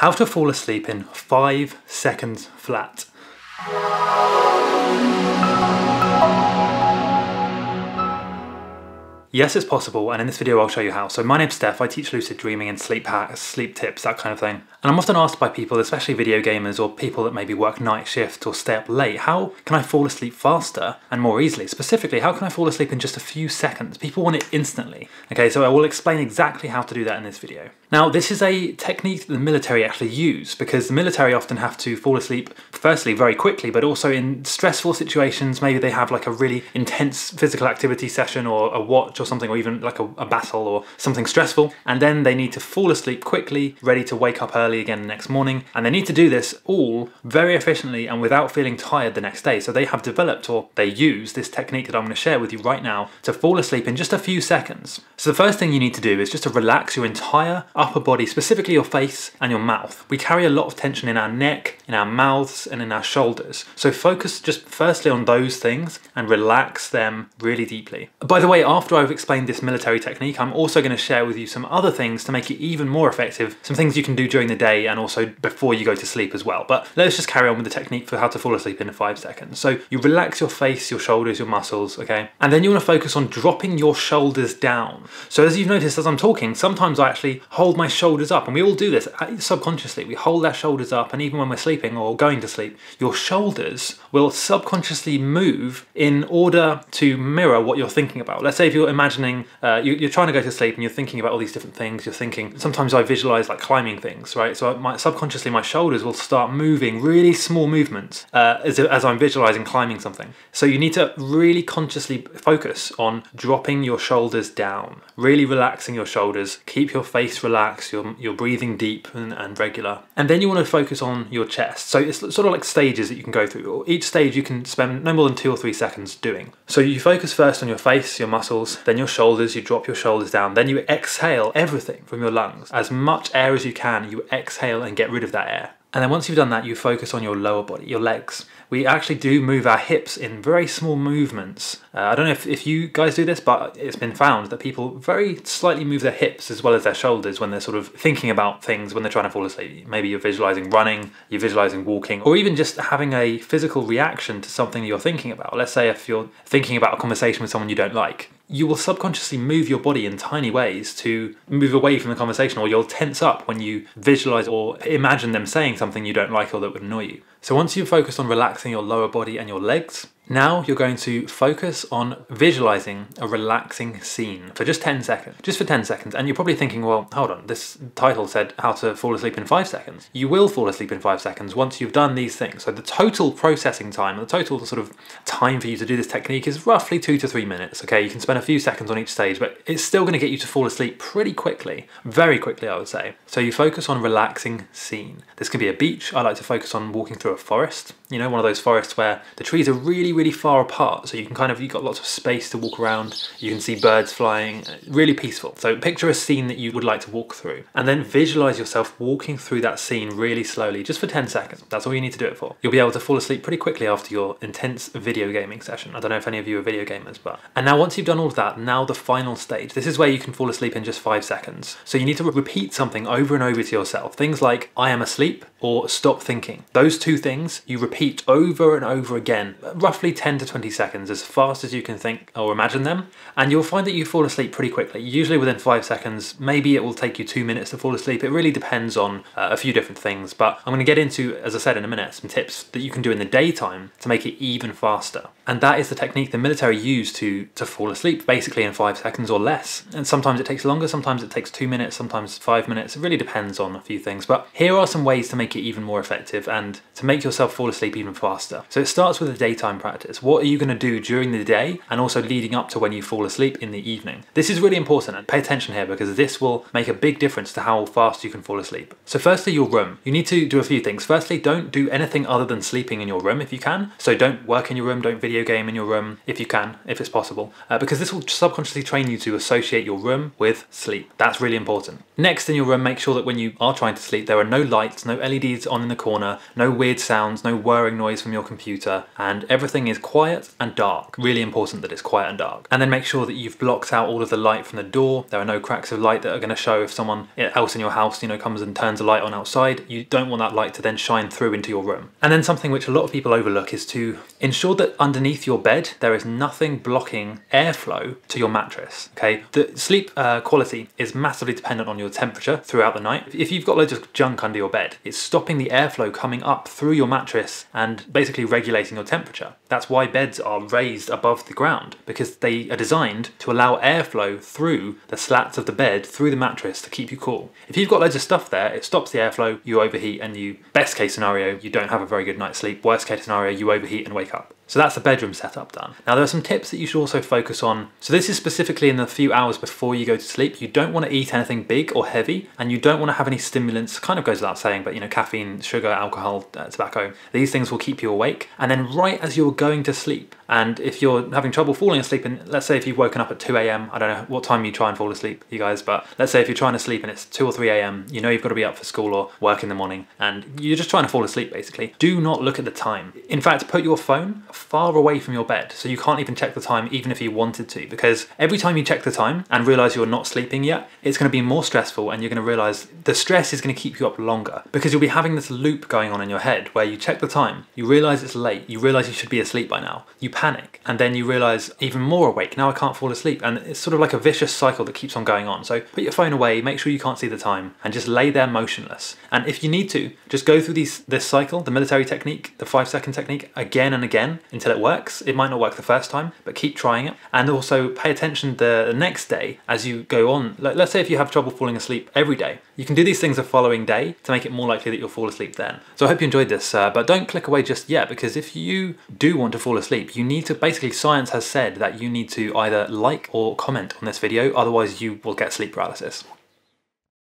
How to fall asleep in five seconds flat. Yes, it's possible, and in this video I'll show you how. So my name's Steph, I teach lucid dreaming and sleep hacks, sleep tips, that kind of thing. And I'm often asked by people, especially video gamers or people that maybe work night shift or stay up late, how can I fall asleep faster and more easily? Specifically, how can I fall asleep in just a few seconds? People want it instantly. Okay, so I will explain exactly how to do that in this video. Now, this is a technique that the military actually use because the military often have to fall asleep, firstly, very quickly, but also in stressful situations. Maybe they have like a really intense physical activity session or a watch or something, or even like a, a battle or something stressful, and then they need to fall asleep quickly, ready to wake up early again the next morning. And they need to do this all very efficiently and without feeling tired the next day. So they have developed or they use this technique that I'm going to share with you right now to fall asleep in just a few seconds. So the first thing you need to do is just to relax your entire upper body, specifically your face and your mouth. We carry a lot of tension in our neck, in our mouths, and in our shoulders. So focus just firstly on those things and relax them really deeply. By the way, after I've explained this military technique, I'm also going to share with you some other things to make it even more effective, some things you can do during the day and also before you go to sleep as well. But let's just carry on with the technique for how to fall asleep in five seconds. So you relax your face, your shoulders, your muscles, okay? And then you want to focus on dropping your shoulders down. So as you've noticed as I'm talking, sometimes I actually hold my shoulders shoulders up, and we all do this uh, subconsciously. We hold our shoulders up, and even when we're sleeping or going to sleep, your shoulders will subconsciously move in order to mirror what you're thinking about. Let's say if you're imagining, uh, you, are trying to go to sleep and you're thinking about all these different things, you're thinking, sometimes I visualize like climbing things, right? So my, subconsciously, my shoulders will start moving really small movements uh, as, as I'm visualizing climbing something. So you need to really consciously focus on dropping your shoulders down, really relaxing your shoulders, keep your face relaxed, you're, breathing deep and, and regular. And then you want to focus on your chest. So it's sort of like stages that you can go through. Each stage you can spend no more than two or three seconds doing. So you focus first on your face, your muscles, then your shoulders, you drop your shoulders down, then you exhale everything from your lungs. As much air as you can, you exhale and get rid of that air. And then once you've done that, you focus on your lower body, your legs. We actually do move our hips in very small movements. Uh, I don't know if, if you guys do this, but it's been found that people very slightly move their hips as well as their shoulders when they're sort of thinking about things when they're trying to fall asleep. Maybe you're visualizing running, you're visualizing walking, or even just having a physical reaction to something you're thinking about. Let's say if you're thinking about a conversation with someone you don't like, you will subconsciously move your body in tiny ways to move away from the conversation, or you'll tense up when you visualize or imagine them saying something you don't like or that would annoy you. So once you've focused on relaxing your lower body and your legs, now you're going to focus on visualizing a relaxing scene for just 10 seconds. Just for 10 seconds. And you're probably thinking, well, hold on, this title said how to fall asleep in five seconds. You will fall asleep in five seconds once you've done these things. So the total processing time, the total sort of time for you to do this technique is roughly two to three minutes. Okay, you can spend a few seconds on each stage, but it's still going to get you to fall asleep pretty quickly. Very quickly, I would say. So you focus on a relaxing scene. This could be a beach. I like to focus on walking through a forest. You know, one of those forests where the trees are really, really far apart. So you can kind of, you've got lots of space to walk around. You can see birds flying, uh, really peaceful. So picture a scene that you would like to walk through and then visualize yourself walking through that scene really slowly, just for 10 seconds. That's all you need to do it for. You'll be able to fall asleep pretty quickly after your intense video gaming session. I don't know if any of you are video gamers, but. And now once you've done all of that, now the final stage. This is where you can fall asleep in just five seconds. So you need to repeat something over and over to yourself. Things like, I am asleep or stop thinking. Those two things you repeat over and over again, uh, roughly 10 to 20 seconds, as fast as you can think or imagine them, and you'll find that you fall asleep pretty quickly. Usually within five seconds, maybe it will take you two minutes to fall asleep. It really depends on uh, a few different things, but I'm going to get into, as I said in a minute, some tips that you can do in the daytime to make it even faster. And that is the technique the military use to, to fall asleep, basically in five seconds or less. And sometimes it takes longer, sometimes it takes two minutes, sometimes five minutes. It really depends on a few things. But here are some ways to make it even more effective and to make yourself fall asleep even faster. So it starts with a daytime practice. What are you going to do during the day and also leading up to when you fall asleep in the evening? This is really important and pay attention here because this will make a big difference to how fast you can fall asleep. So firstly, your room. You need to do a few things. Firstly, don't do anything other than sleeping in your room if you can. So don't work in your room, don't video video game in your room if you can, if it's possible, uh, because this will subconsciously train you to associate your room with sleep. That's really important. Next in your room, make sure that when you are trying to sleep, there are no lights, no LEDs on in the corner, no weird sounds, no whirring noise from your computer, and everything is quiet and dark. Really important that it's quiet and dark. And then make sure that you've blocked out all of the light from the door. There are no cracks of light that are going to show if someone else in your house, you know, comes and turns a light on outside. You don't want that light to then shine through into your room. And then something which a lot of people overlook is to ensure that underneath your bed there is nothing blocking airflow to your mattress. Okay, the sleep uh, quality is massively dependent on your temperature throughout the night. If you've got loads of junk under your bed, it's stopping the airflow coming up through your mattress and basically regulating your temperature. That's why beds are raised above the ground because they are designed to allow airflow through the slats of the bed through the mattress to keep you cool. If you've got loads of stuff there, it stops the airflow, you overheat, and you, best case scenario, you don't have a very good night's sleep. Worst case scenario, you overheat and wake up. So that's the bedroom setup done. Now there are some tips that you should also focus on. So this is specifically in the few hours before you go to sleep. You don't want to eat anything big or heavy and you don't want to have any stimulants, kind of goes without saying, but you know, caffeine, sugar, alcohol, uh, tobacco, these things will keep you awake. And then right as you're going to sleep, and if you're having trouble falling asleep, and let's say if you've woken up at 2 a.m., I don't know what time you try and fall asleep, you guys, but let's say if you're trying to sleep and it's 2 or 3 a.m., you know you've got to be up for school or work in the morning, and you're just trying to fall asleep basically, do not look at the time. In fact, put your phone far away from your bed so you can't even check the time even if you wanted to, because every time you check the time and realize you're not sleeping yet, it's going to be more stressful and you're going to realize the stress is going to keep you up longer because you'll be having this loop going on in your head where you check the time, you realize it's late, you realize you should be asleep by now, you panic, and then you realize even more awake, now I can't fall asleep. And it's sort of like a vicious cycle that keeps on going on. So put your phone away, make sure you can't see the time, and just lay there motionless. And if you need to, just go through these this cycle, the military technique, the five second technique, again and again until it works. It might not work the first time, but keep trying it. And also pay attention the next day as you go on. Like, Let's say if you have trouble falling asleep every day, you can do these things the following day to make it more likely that you'll fall asleep then. So I hope you enjoyed this, uh, but don't click away just yet because if you do want to fall asleep, you need to basically science has said that you need to either like or comment on this video, otherwise you will get sleep paralysis.